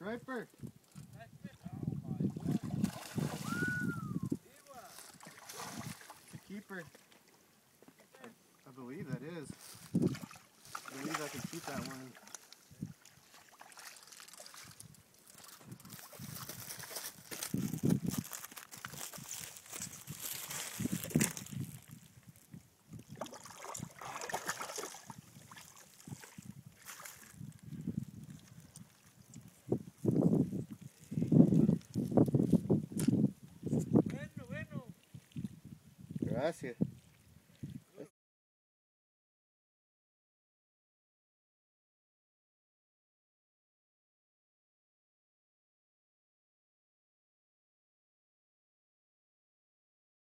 Striper. It's a keeper. I, I believe that is. I believe I can keep that one. Gracias.